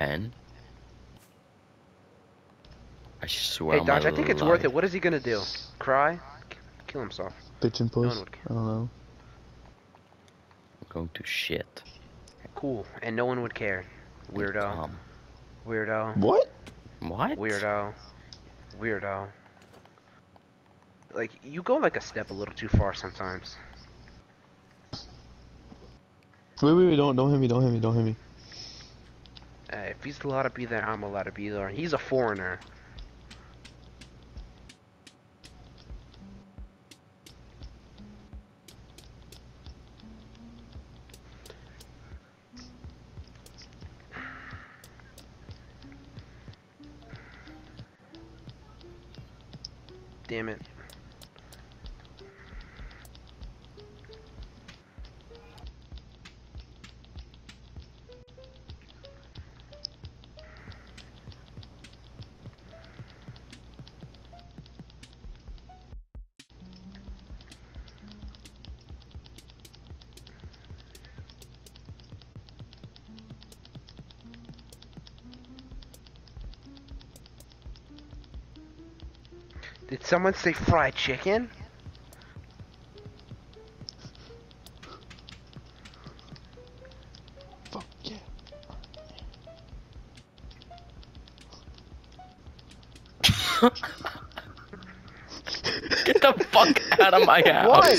And I swear Hey Dodge, I think it's worth it. What is he gonna do? Cry? Kill himself. Bitch and one puss. would. I don't know. I'm going to shit. Cool. And no one would care. Weirdo. Um, Weirdo. What? what? Weirdo. Weirdo. Like, you go like a step a little too far sometimes. Wait, wait, wait! Don't, don't hit me! Don't hit me! Don't hit me! Uh, if he's allowed to be there, I'm allowed to be there. He's a foreigner. Damn it. Did someone say fried chicken? Fuck yeah! Get the fuck out of my house. What?